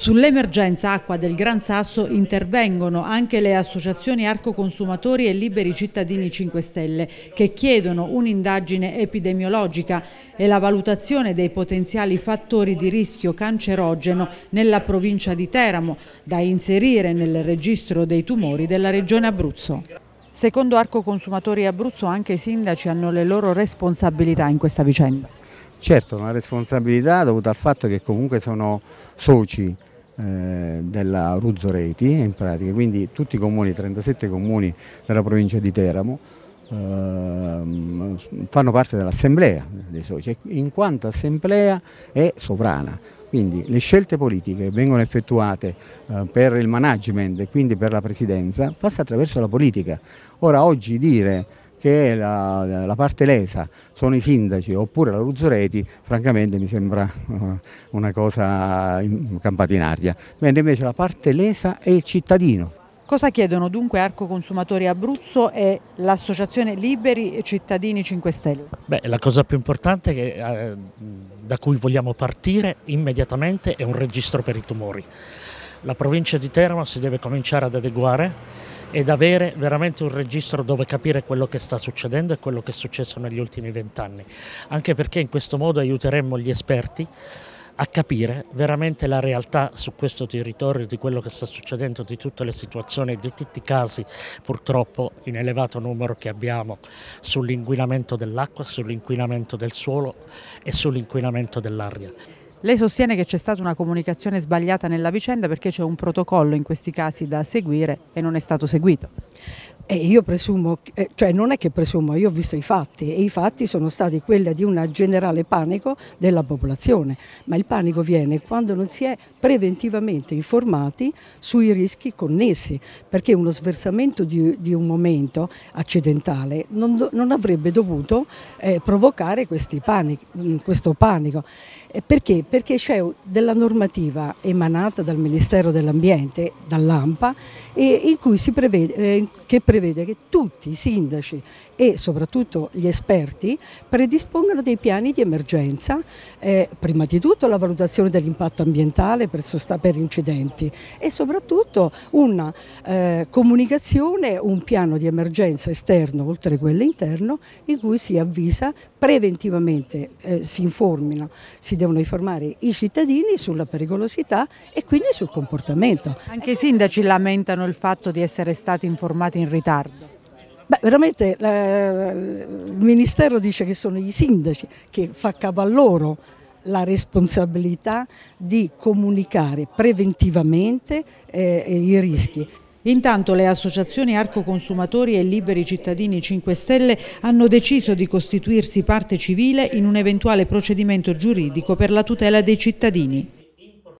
Sull'emergenza acqua del Gran Sasso intervengono anche le associazioni Arco Consumatori e Liberi Cittadini 5 Stelle che chiedono un'indagine epidemiologica e la valutazione dei potenziali fattori di rischio cancerogeno nella provincia di Teramo da inserire nel registro dei tumori della regione Abruzzo. Secondo Arco Consumatori Abruzzo anche i sindaci hanno le loro responsabilità in questa vicenda. Certo, una responsabilità dovuta al fatto che comunque sono soci della Ruzzo Reti in pratica, quindi tutti i comuni, 37 comuni della provincia di Teramo eh, fanno parte dell'assemblea dei soci, in quanto assemblea è sovrana. Quindi le scelte politiche che vengono effettuate eh, per il management e quindi per la presidenza passa attraverso la politica. Ora oggi dire che la, la, parte lesa sono i sindaci oppure la Ruzzoreti, francamente mi sembra uh, una cosa campata in aria, mentre invece la parte lesa è il cittadino. Cosa chiedono dunque Arco Consumatori Abruzzo e l'Associazione Liberi Cittadini 5 Stelle? Beh, la cosa più importante che, eh, da cui vogliamo partire immediatamente è un registro per i tumori. La provincia di Teramo si deve cominciare ad adeguare ed avere veramente un registro dove capire quello che sta succedendo e quello che è successo negli ultimi vent'anni, anche perché in questo modo aiuteremmo gli esperti a capire veramente la realtà su questo territorio di quello che sta succedendo, di tutte le situazioni, di tutti i casi purtroppo in elevato numero che abbiamo sull'inquinamento dell'acqua, sull'inquinamento del suolo e sull'inquinamento dell'aria. Lei sostiene che c'è stata una comunicazione sbagliata nella vicenda perché c'è un protocollo in questi casi da seguire e non è stato seguito. E io presumo, eh, cioè non è che presumo, io ho visto i fatti e i fatti sono stati quelli di un generale panico della popolazione, ma il panico viene quando non si è preventivamente informati sui rischi connessi, perché uno sversamento di, di un momento accidentale non, non avrebbe dovuto eh, provocare panic, mm, questo panico. Perché? Perché c'è della normativa emanata dal Ministero dell'Ambiente, dall'AMPA, in cui si prevede, eh, che prevede che tutti i sindaci e soprattutto gli esperti predispongano dei piani di emergenza, eh, prima di tutto la valutazione dell'impatto ambientale per, per, incidenti e soprattutto una eh, comunicazione, un piano di emergenza esterno oltre quello interno in cui si avvisa preventivamente, eh, si informino, si devono informare i cittadini sulla pericolosità e quindi sul comportamento. Anche i sindaci lamentano il fatto di essere stati informati in ritardo. Beh, veramente eh, il Ministero dice che sono i sindaci che fa capo a loro la responsabilità di comunicare preventivamente eh, i rischi. Intanto le associazioni Arco Consumatori e Liberi Cittadini 5 Stelle hanno deciso di costituirsi parte civile in un eventuale procedimento giuridico per la tutela dei cittadini.